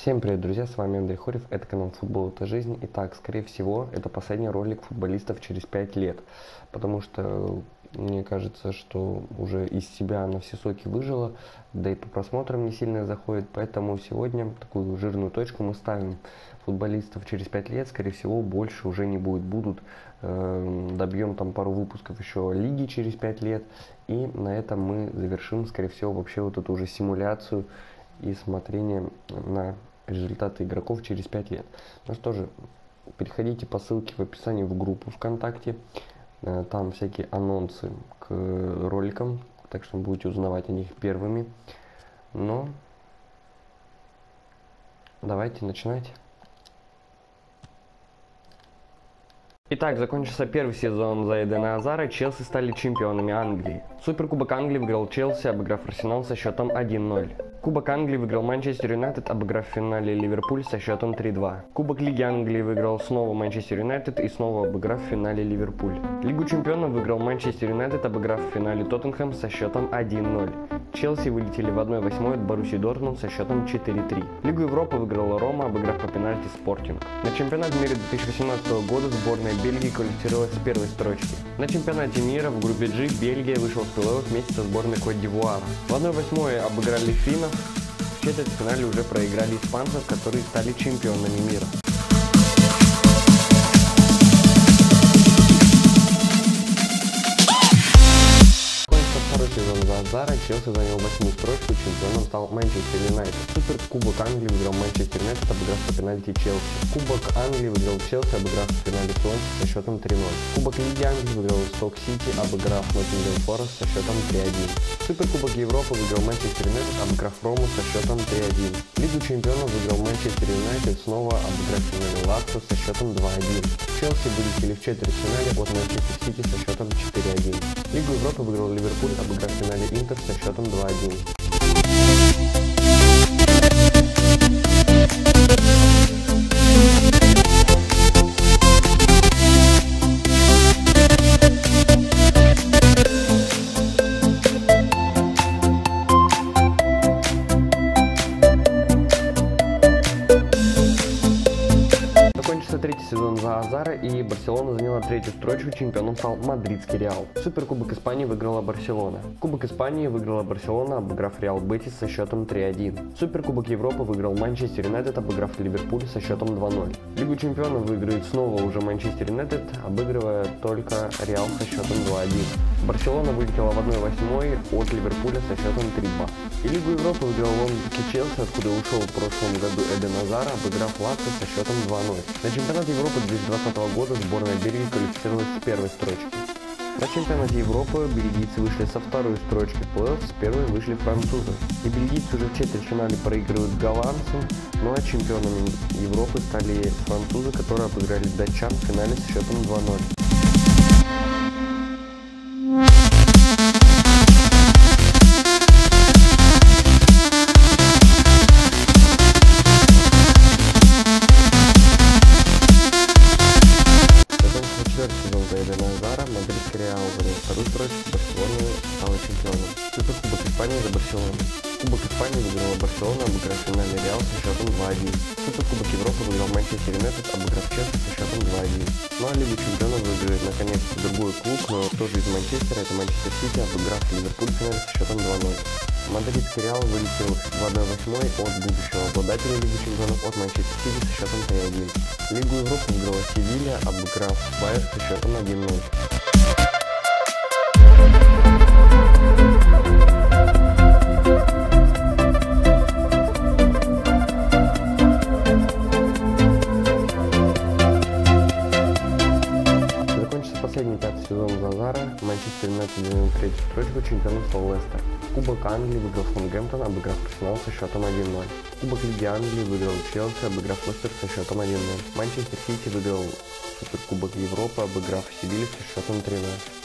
Всем привет, друзья, с вами Андрей Хорев, это канал Футбол это жизнь. Итак, скорее всего, это последний ролик футболистов через 5 лет, потому что мне кажется, что уже из себя на все соки выжила, да и по просмотрам не сильно заходит, поэтому сегодня такую жирную точку мы ставим. Футболистов через 5 лет, скорее всего, больше уже не будет. Будут, э, добьем там пару выпусков еще лиги через 5 лет, и на этом мы завершим, скорее всего, вообще вот эту уже симуляцию и смотрение на результаты игроков через 5 лет. Ну что же, переходите по ссылке в описании в группу ВКонтакте. Э, там всякие анонсы к роликам, так что будете узнавать о них первыми. Но давайте начинать. Итак, закончился первый сезон за Эдена Азара, Челси стали чемпионами Англии. Суперкубок Англии выиграл Челси, обыграв Арсенал со счетом 1-0. Кубок Англии выиграл Манчестер Юнайтед, обыграв в финале Ливерпуль со счетом 3-2. Кубок Лиги Англии выиграл снова Манчестер Юнайтед и снова обыграв в финале Ливерпуль. Лигу чемпионов выиграл Манчестер Юнайтед, обыграв в финале Тоттенхэм со счетом 1-0. Челси вылетели в 1-8 от Боруссии Дортмунд со счетом 4-3. Лигу Европы выиграла Рома, обыграв по пенальти Спортинг. На чемпионат мира 2018 года сборная Бельгии квалифицировалась с первой строчки. На чемпионате мира в группе G Бельгия вышла в плей-офф вместе со сборной Кот-Дивуара. В 1-8 обыграли финнов, в четвертьфинале уже проиграли испанцев, которые стали чемпионами мира. За Азара Челси занял восьмую строчку, чемпионом стал Манчестер Юнайтед. Супер Кубок Англии выиграл Манчестер Юнайтед, обыграв по пенальти Челси. Кубок Англии выиграл Челси, обыграв в финале Суонси со счетом 3-0. Кубок Лиги Англии выиграл Сток Сити, обыграв Ноттингем Форест со счетом 3-1. Супер Кубок Европы выиграл Манчестер Юнайтед, обыграв Рому со счетом 3-1. Лигу чемпионов выиграл Манчестер Юнайтед, снова обыграв в финале Лацио со счетом 2-1. Челси вылетели в четвертьфинале от Манчестер Сити со счетом 4-1. Лигу Европы выиграл Ливерпуль, обыграв в финале Интер со счетом 2-1. третий сезон за Азара и Барселона заняла третью строчку, чемпионом стал Мадридский Реал. Суперкубок Испании выиграла Барселона. Кубок Испании выиграла Барселона, обыграв Реал Бетис со счетом 3-1. Суперкубок Европы выиграл Манчестер Юнайтед, обыграв Ливерпуль со счетом 2-0. Лигу чемпионов выиграет снова уже Манчестер Юнайтед, обыгрывая только Реал со счетом 2-1. Барселона вылетела в 1-8 от Ливерпуля со счетом 3-2. И Лигу Европы выиграл лондонский Челси, откуда ушел в прошлом году Эден Азара, обыграв Лацо со счетом 2-0. Чемпионат Европы 2020 года сборная Бельгии квалифицировалась с первой строчки. На чемпионате Европы бельгийцы вышли со второй строчки плей-офф, с первой вышли французы. И бельгийцы уже в четвертьфинале проигрывают голландцам, ну а чемпионами Европы стали французы, которые обыграли датчан в финале с счетом 2-0. Кубок Испании выиграла Барселона, обыграв финальный Реал со счетом 2-1. Суперкубок Европы выиграл Манчестер Юнайтед, обыграв Челси со счетом 2-1. Ну а Лигу Чемпионов выиграет наконец-то другой клуб, но тоже из Манчестера, это Манчестер Сити, обыграв Ливерпуль в финале со счетом 2-0. Мадридский Реал вылетел в 1-8 от будущего обладателя Лиги Чемпионов от Манчестер Сити со счетом 3-1. Лигу Европы выиграла Севилья, обыграв Байер со счетом 1-0. Строчку чемпионов стал Лестер. Кубок Англии выиграл Саутгемптон, обыграв Арсенал со счетом 1-0. Кубок Лиги Англии выиграл Челси, обыграв Лестер со счетом 1-0. Манчестер Сити выиграл Суперкубок Европы, обыграв Севилью со счетом 3-0.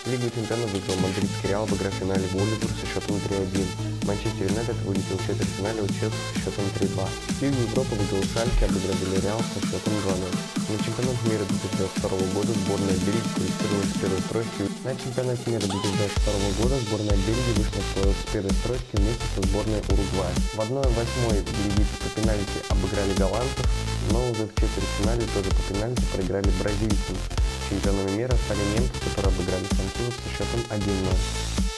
Лигу чемпионов выиграл Мадридский Реал, обыграв финале Вольсбург со счетом 3-1. Манчестер Юнайтед вылетел в четвертьфинале от Челси со счетом 3-2. Лигу Европы выиграл Шальке, обыграв Реал со счетом 2-0. На чемпионат мира 2022 года сборная Бельгии квалифицировалась с первой строчки. На чемпионате мира 2022 года сборная Бельгии вышла в первой строчке вместе со сборной Уругвая. В 1-8 белгийцы по пенальти обыграли голландцев, но уже в четвертьфинале тоже по пенальти проиграли бразильцам. Чемпионами мира стали немцы, которые обыграли французов со счетом 1-0.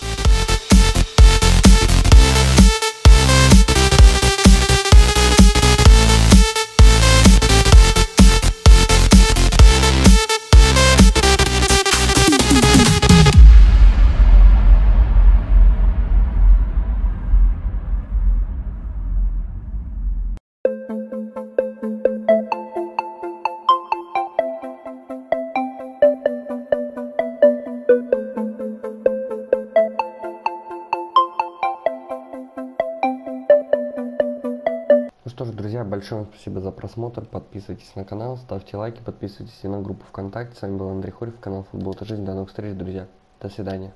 Что ж, друзья, большое вам спасибо за просмотр. Подписывайтесь на канал, ставьте лайки, подписывайтесь и на группу ВКонтакте. С вами был Андрей Хорев, канал Футбол это жизнь. До новых встреч, друзья. До свидания.